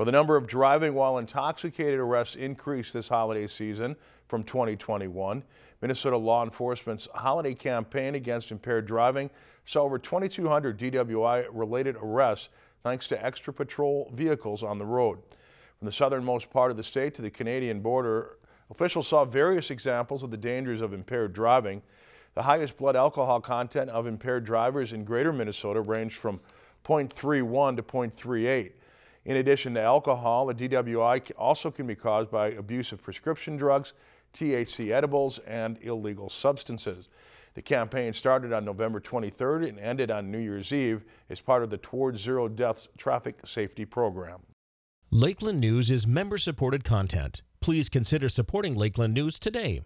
Well, the number of driving while intoxicated arrests increased this holiday season from 2021. Minnesota law enforcement's holiday campaign against impaired driving saw over 2,200 DWI-related arrests thanks to extra patrol vehicles on the road. From the southernmost part of the state to the Canadian border, officials saw various examples of the dangers of impaired driving. The highest blood alcohol content of impaired drivers in greater Minnesota ranged from 0.31 to 0.38. In addition to alcohol, a DWI also can be caused by abuse of prescription drugs, THC edibles, and illegal substances. The campaign started on November 23rd and ended on New Year's Eve as part of the Towards Zero Deaths traffic safety program. Lakeland News is member supported content. Please consider supporting Lakeland News today.